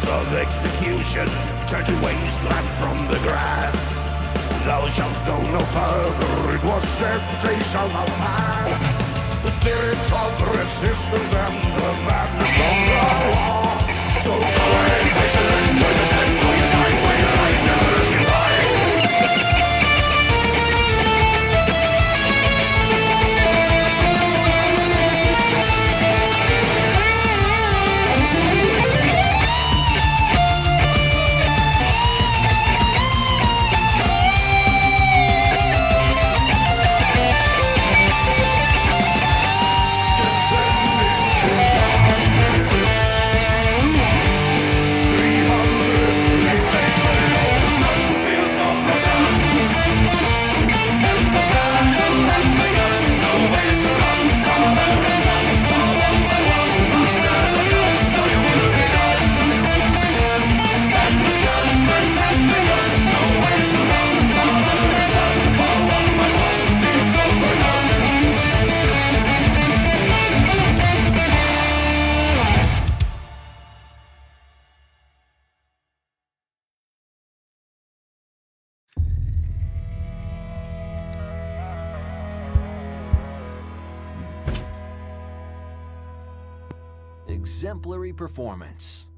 fields of execution, turned to wasteland from the grass. Thou shalt go no further, it was said they shall not pass. The spirit of resistance and the madness of the Exemplary performance.